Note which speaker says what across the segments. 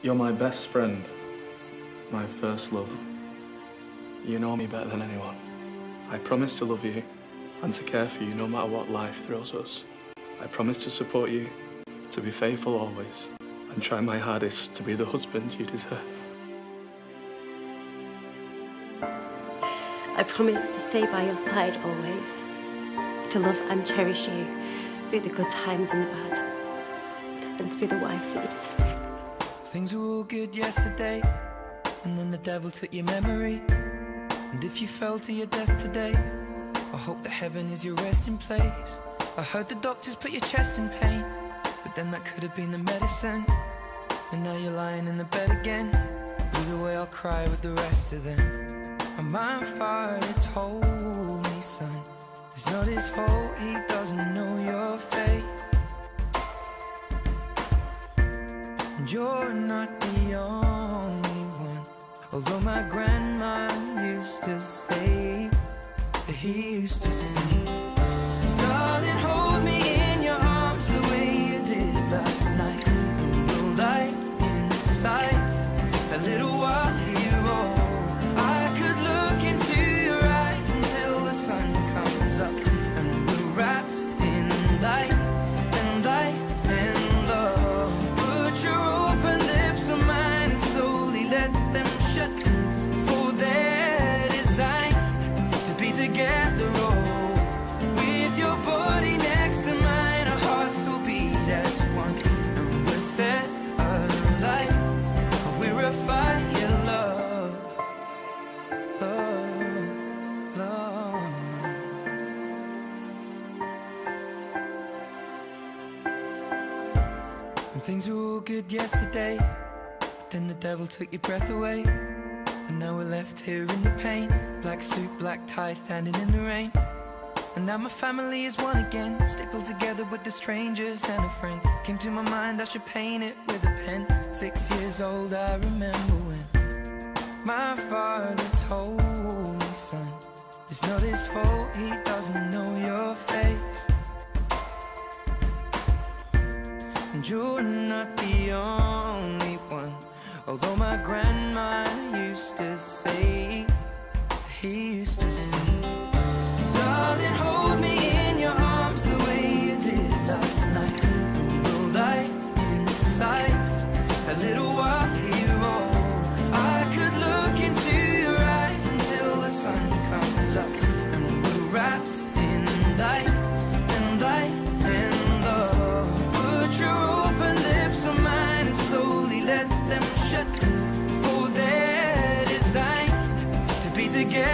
Speaker 1: You're my best friend, my first love. You know me better than anyone. I promise to love you and to care for you no matter what life throws us. I promise to support you, to be faithful always, and try my hardest to be the husband you deserve.
Speaker 2: I promise to stay by your side always, to love and cherish you through the good times and the bad, and to be the wife that you deserve.
Speaker 3: Things were all good yesterday, and then the devil took your memory. And if you fell to your death today, I hope that heaven is your resting place. I heard the doctors put your chest in pain, but then that could have been the medicine. And now you're lying in the bed again. Either way, I'll cry with the rest of them. And my father told me, son, it's not his fault, he doesn't know your face. You're not the only one. Although my grandma used to say he used to sing. Things were all good yesterday, but then the devil took your breath away. And now we're left here in the pain. Black suit, black tie, standing in the rain. And now my family is one again, stapled together with the strangers and a friend. Came to my mind, I should paint it with a pen. Six years old, I remember when my father told me, son, it's not his fault, he doesn't know your face. And you're not the only one. Although my grandma used to say, he used to sing.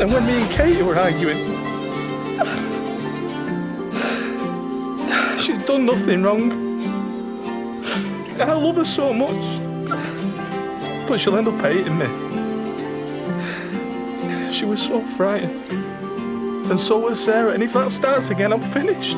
Speaker 3: And
Speaker 1: when me and Katie were arguing, she'd done nothing wrong. And I love her so much. But she'll end up hating me. She was so frightened. And so was Sarah. And if that starts again, I'm finished.